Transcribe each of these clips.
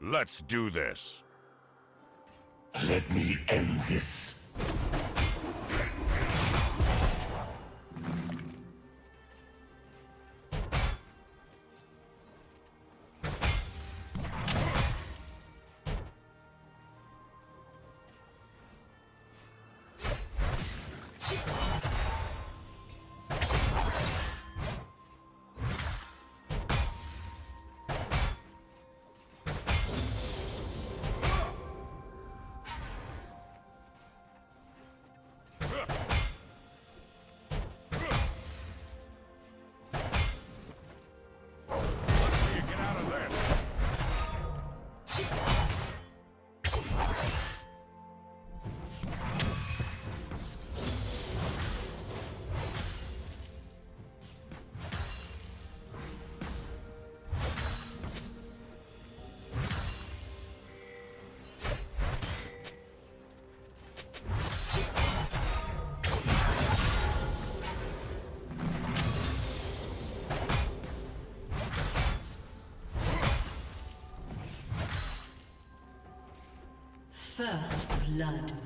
Let's do this. Let me end this. First blood.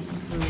Killing spree.